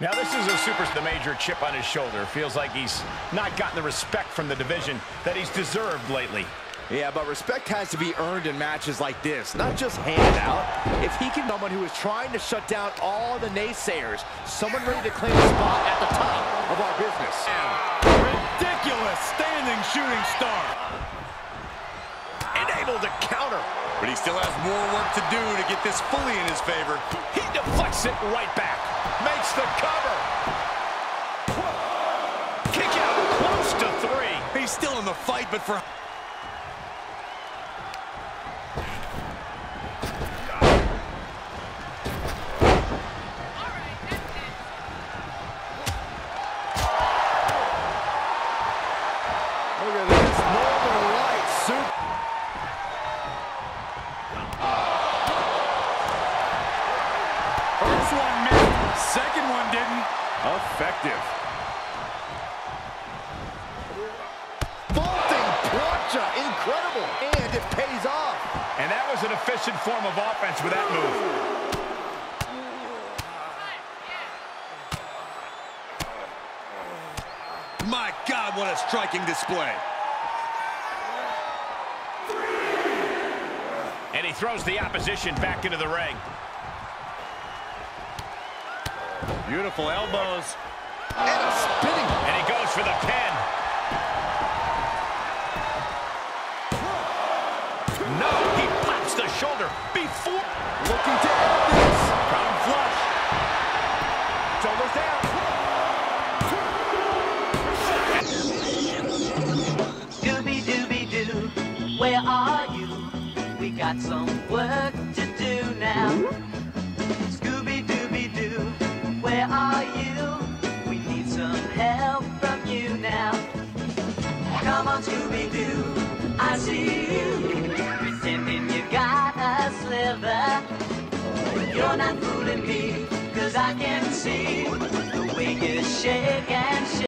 Now this is a super, the major chip on his shoulder. Feels like he's not gotten the respect from the division that he's deserved lately. Yeah, but respect has to be earned in matches like this, not just handed out. If he can someone who is trying to shut down all the naysayers, someone ready to claim a spot at the top of our business. Ridiculous standing shooting star. And able to counter. But he still has more work to do to get this fully in his favor. He deflects it right back. Makes the cover. Kick out close to three. He's still in the fight, but for... Effective. Vaulting plancha, incredible, and it pays off. And that was an efficient form of offense with that move. My God, what a striking display. And he throws the opposition back into the ring. Beautiful elbows. And a spinning. And he goes for the pin. No, he pops the shoulder before. Looking to end this. Crown flush. Shoulders down. Dooby dooby doo, where are you? We got some work Come on, Scooby Doo, I see you. Pretending you got a sliver. You're not fooling me, cause I can see the way you shake and shake.